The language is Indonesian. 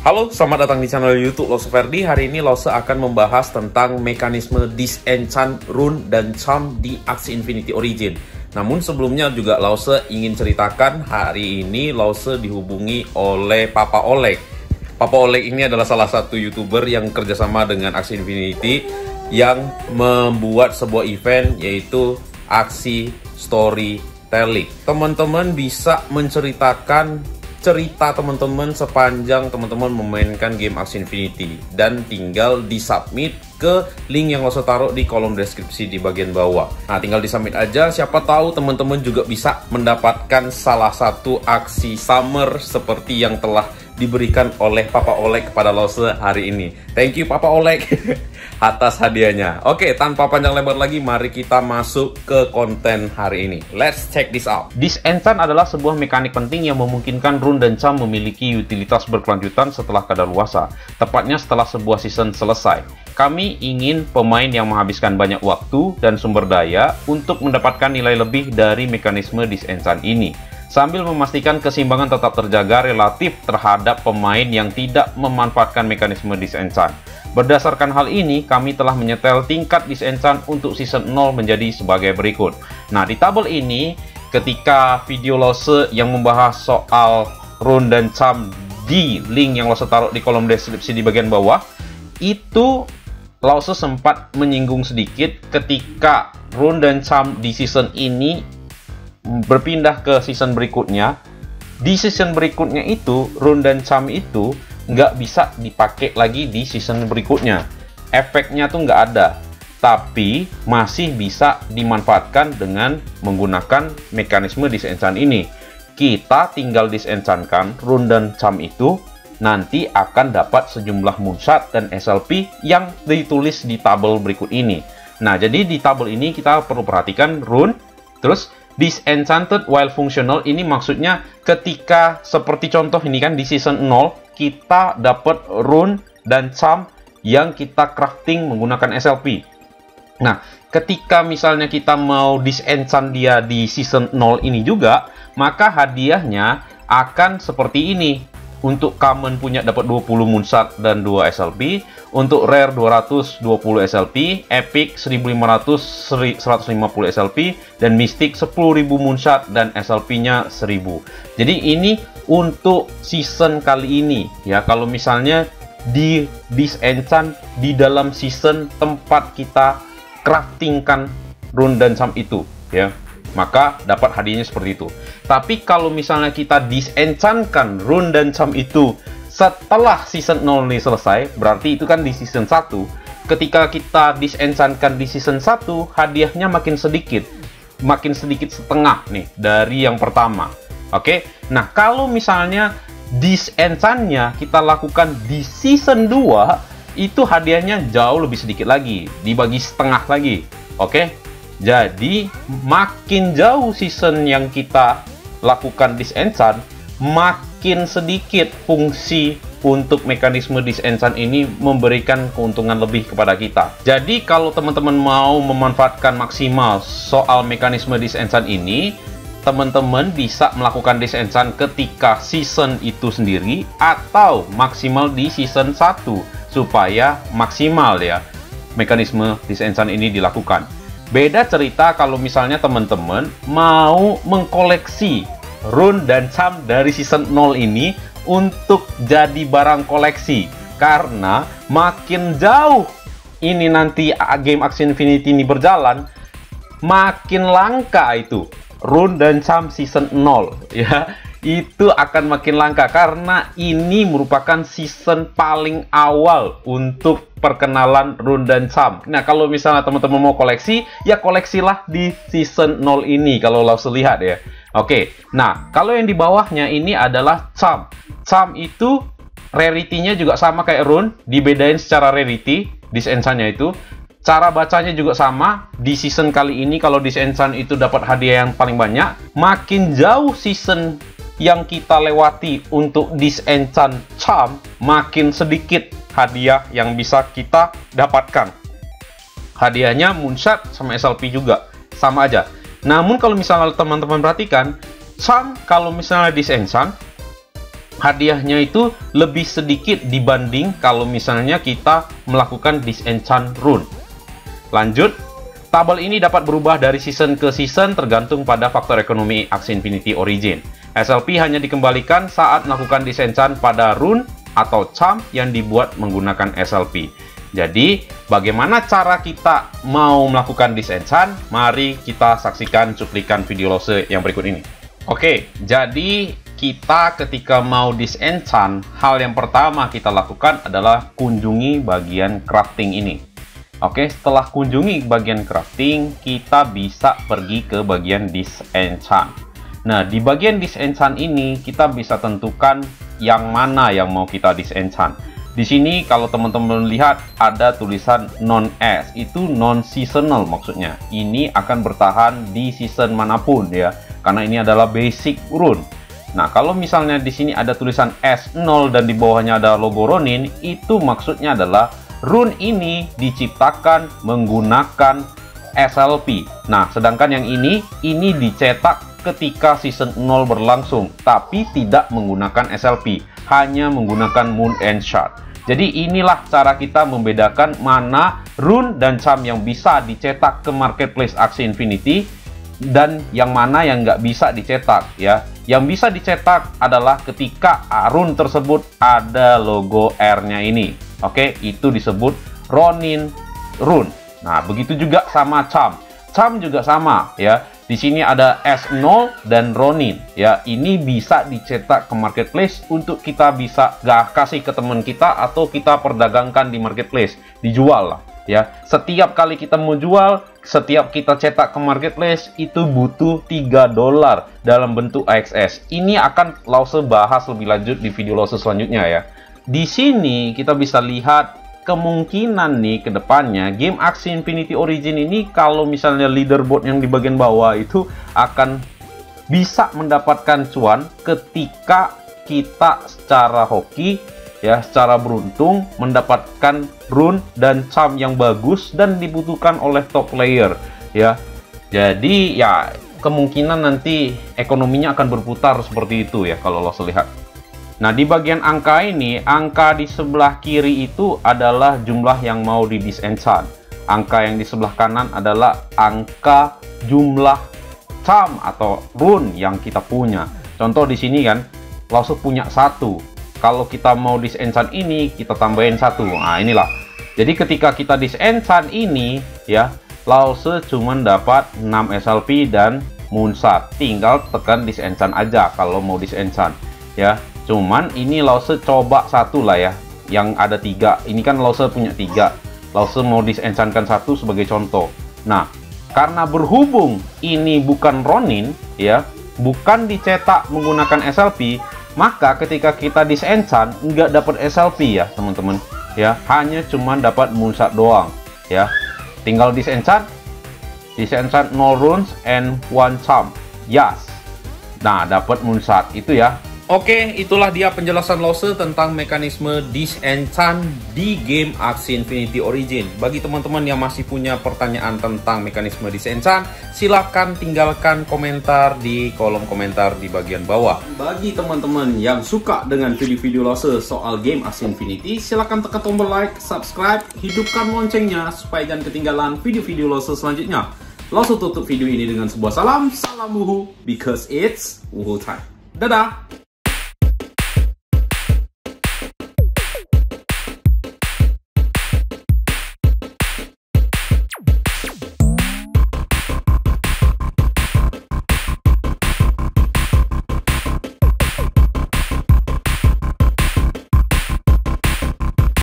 Halo, selamat datang di channel YouTube Lose Verdi. Hari ini Lose akan membahas tentang mekanisme disenchant rune dan charm di Axie Infinity Origin. Namun sebelumnya juga Lose ingin ceritakan hari ini Lose dihubungi oleh Papa Oleg. Papa Oleg ini adalah salah satu YouTuber yang kerjasama dengan Axie Infinity yang membuat sebuah event yaitu Aksi Storytelling. Teman-teman bisa menceritakan cerita teman-teman sepanjang teman-teman memainkan game Axie Infinity dan tinggal disubmit ke link yang lo taruh di kolom deskripsi di bagian bawah. Nah, tinggal disubmit aja. Siapa tahu teman-teman juga bisa mendapatkan salah satu aksi summer seperti yang telah diberikan oleh Papa Oleg kepada Lose hari ini. Thank you Papa Oleg atas hadiahnya. Oke, tanpa panjang lebar lagi, mari kita masuk ke konten hari ini. Let's check this out. Disenchant adalah sebuah mekanik penting yang memungkinkan rune dan charm memiliki utilitas berkelanjutan setelah kadaluarsa, tepatnya setelah sebuah season selesai. Kami ingin pemain yang menghabiskan banyak waktu dan sumber daya untuk mendapatkan nilai lebih dari mekanisme disenchant ini sambil memastikan keseimbangan tetap terjaga relatif terhadap pemain yang tidak memanfaatkan mekanisme disenchant. Berdasarkan hal ini, kami telah menyetel tingkat disenchant untuk season 0 menjadi sebagai berikut. Nah, di tabel ini, ketika video Lose yang membahas soal rune dan charm di link yang Lose taruh di kolom deskripsi di bagian bawah, itu Lause sempat menyinggung sedikit ketika rune dan charm di season ini berpindah ke season berikutnya, di season berikutnya itu rune dan charm itu nggak bisa dipakai lagi di season berikutnya. Efeknya tuh nggak ada, tapi masih bisa dimanfaatkan dengan menggunakan mekanisme disenchant ini. Kita tinggal disenchantkan rune dan charm itu, nanti akan dapat sejumlah moonshot dan SLP yang ditulis di tabel berikut ini. Nah, jadi di tabel ini kita perlu perhatikan rune, terus Disenchanted while functional ini maksudnya ketika seperti contoh ini kan di season 0 kita dapat rune dan charm yang kita crafting menggunakan SLP. Nah, ketika misalnya kita mau disenchant dia di season 0 ini juga, maka hadiahnya akan seperti ini. Untuk common punya dapat 20 moonshot dan 2 SLP. Untuk rare 220 SLP, epic 1500 150 SLP dan mystic 10.000 moonshot dan SLP-nya 1000. Jadi ini untuk season kali ini ya. Kalau misalnya di disenchant di dalam season tempat kita craftingkan rune dan sam itu ya maka dapat hadiahnya seperti itu. Tapi kalau misalnya kita disenchantkan rune dan charm itu setelah season 0 ini selesai, berarti itu kan di season 1. Ketika kita disenchantkan di season 1, hadiahnya makin sedikit. Makin sedikit setengah nih dari yang pertama. Oke, nah kalau misalnya disenchantnya kita lakukan di season 2, itu hadiahnya jauh lebih sedikit lagi, dibagi setengah lagi. Oke, jadi makin jauh season yang kita lakukan disenchant, makin sedikit fungsi untuk mekanisme disenchant ini memberikan keuntungan lebih kepada kita. Jadi kalau teman-teman mau memanfaatkan maksimal soal mekanisme disenchant ini, teman-teman bisa melakukan disenchant ketika season itu sendiri atau maksimal di season 1 supaya maksimal ya mekanisme disenchant ini dilakukan. Beda cerita kalau misalnya teman-teman mau mengkoleksi rune dan charm dari season 0 ini untuk jadi barang koleksi. Karena makin jauh ini nanti game Axie Infinity ini berjalan, makin langka itu rune dan charm season 0 ya itu akan makin langka karena ini merupakan season paling awal untuk perkenalan rune dan charm. Nah, kalau misalnya teman-teman mau koleksi, ya koleksilah di season 0 ini kalau langsung lihat ya. Oke, nah kalau yang di bawahnya ini adalah charm. Charm itu rarity-nya juga sama kayak rune, dibedain secara rarity, disenchant itu. Cara bacanya juga sama. Di season kali ini kalau disenchant itu dapat hadiah yang paling banyak. Makin jauh season yang kita lewati untuk disenchant charm, makin sedikit hadiah yang bisa kita dapatkan. Hadiahnya moonshot sama SLP juga, sama aja. Namun kalau misalnya teman-teman perhatikan, charm kalau misalnya disenchant, hadiahnya itu lebih sedikit dibanding kalau misalnya kita melakukan disenchant rune. Lanjut, tabel ini dapat berubah dari season ke season tergantung pada faktor ekonomi aksi Infinity Origin. SLP hanya dikembalikan saat melakukan disenchant pada rune atau charm yang dibuat menggunakan SLP. Jadi, bagaimana cara kita mau melakukan disenchant? Mari kita saksikan cuplikan video lose yang berikut ini. Oke, jadi kita ketika mau disenchant, hal yang pertama kita lakukan adalah kunjungi bagian crafting ini. Oke, setelah kunjungi bagian crafting, kita bisa pergi ke bagian disenchant. Nah, di bagian disenchant ini kita bisa tentukan yang mana yang mau kita disenchant. Di sini kalau teman-teman lihat ada tulisan non S, itu non seasonal maksudnya. Ini akan bertahan di season mana pun ya, karena ini adalah basic rune. Nah, kalau misalnya di sini ada tulisan S0 dan di bawahnya ada logo Ronin, itu maksudnya adalah rune ini diciptakan menggunakan SLP. Nah, sedangkan yang ini, ini dicetak ketika season 0 berlangsung, tapi tidak menggunakan SLP, hanya menggunakan Moon and Shard. Jadi inilah cara kita membedakan mana rune dan charm yang bisa dicetak ke marketplace Axie Infinity dan yang mana yang nggak bisa dicetak ya. Yang bisa dicetak adalah ketika arun tersebut ada logo R-nya ini. Oke, itu disebut Ronin Rune. Nah, begitu juga sama Cham. Cham juga sama ya. Di sini ada S0 dan Ronin ya. Ini bisa dicetak ke marketplace untuk kita bisa gak kasih ke teman kita atau kita perdagangkan di marketplace, dijual lah ya. Setiap kali kita mau jual, setiap kita cetak ke marketplace itu butuh 3 dolar dalam bentuk AXS. Ini akan Lause bahas lebih lanjut di video Lause selanjutnya ya. Di sini kita bisa lihat kemungkinan nih ke depannya game Axie Infinity Origin ini kalau misalnya leaderboard yang di bagian bawah itu akan bisa mendapatkan cuan ketika kita secara hoki ya secara beruntung mendapatkan rune dan charm yang bagus dan dibutuhkan oleh top player ya. Jadi ya kemungkinan nanti ekonominya akan berputar seperti itu ya kalau lo lihat nah di bagian angka ini angka di sebelah kiri itu adalah jumlah yang mau di disenchant angka yang di sebelah kanan adalah angka jumlah charm atau rune yang kita punya. Contoh di sini kan langsung punya satu. Kalau kita mau disenchant ini kita tambahin satu. Nah inilah. Jadi ketika kita disenchant ini ya Lause cuma dapat 6 SLP dan Moonsat tinggal tekan disenchant aja kalau mau disenchant ya cuman ini Lause coba satu lah ya yang ada tiga. Ini kan Lause punya tiga. Lause mau disenchantkan satu sebagai contoh. Nah karena berhubung ini bukan Ronin ya bukan dicetak menggunakan SLP maka ketika kita disenchant nggak dapat SLP ya teman-teman. Ya hanya cuman dapat moonshot doang ya. Tinggal disenchant disenchant no runes and one charm. Yes. Nah dapat moonshot itu ya Oke, itulah dia penjelasan Lose tentang mekanisme disenchant di game Axie Infinity Origin. Bagi teman-teman yang masih punya pertanyaan tentang mekanisme disenchant, silahkan tinggalkan komentar di kolom komentar di bagian bawah. Bagi teman-teman yang suka dengan video-video Lose soal game Axie Infinity, silahkan tekan tombol like, subscribe, hidupkan loncengnya supaya jangan ketinggalan video-video Lose selanjutnya. Lose tutup video ini dengan sebuah salam, salam wuhu, because it's wuhu time. Dadah!